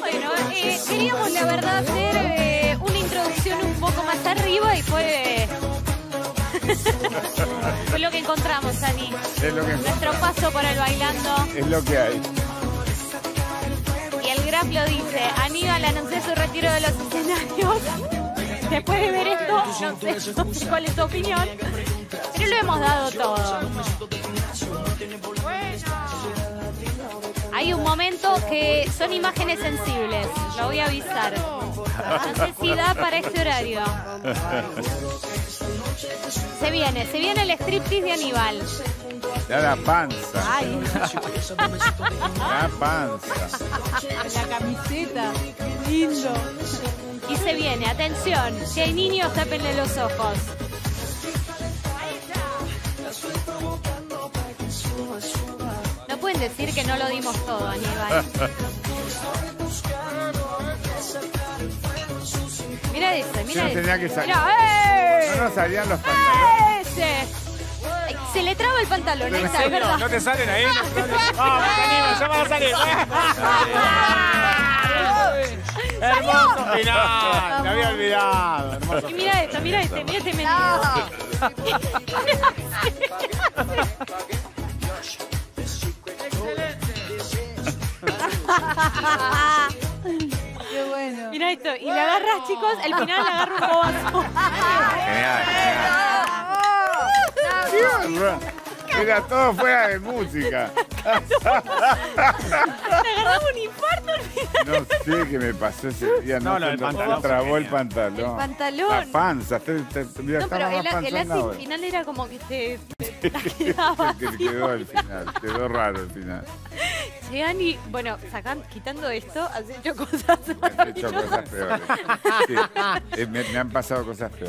Bueno, eh, queríamos la verdad hacer eh, una introducción un poco más arriba y fue... fue lo que encontramos, Ani. Es lo que, Nuestro paso por el bailando. es lo que hay. Y el Graf lo dice, Aníbal anunció su retiro de los escenarios. Después de ver esto, no sé cuál es tu opinión, lo hemos dado todo. Hay un momento que son imágenes sensibles, lo voy a avisar. No sé si da para este horario. Se viene, se viene el striptease de Aníbal. Ya la panza. Ay, La panza. la camiseta, lindo. Y se viene, atención, si hay niños, tápenle los ojos. Decir que no lo dimos todo, Aníbal. Mira ese, mira no ese. tenía que salir. Mira, ¡eh! No nos salían los pantalones. ¡Ese! Ay, Se le traba el pantalón, ahí está, es verdad. ¿No te salen ahí? Vamos, Aníbal, ya van a salir. Hermoso final. Me había olvidado. Hermoso. Y mira esto, mira este, mira este. Qué bueno. Mira esto, y le agarras, chicos, al final le agarra un bobazo. Genial, genial. Era todo fuera de música. Le agarraba un infarto al final. No sé qué me pasó ese día. No, No, lo del se- pantalón se trabó el pantalón. El pantalón. La panza. Te, te, mira, No, pero estaba el, más el panzón así ahora. final era como que te, te quedaba Que así. quedó al final. Quedó raro al final. Che, Ani, bueno, sacan, quitando esto, has hecho cosas Me han hecho cosas peores. Sí, eh, me, me han pasado cosas peores.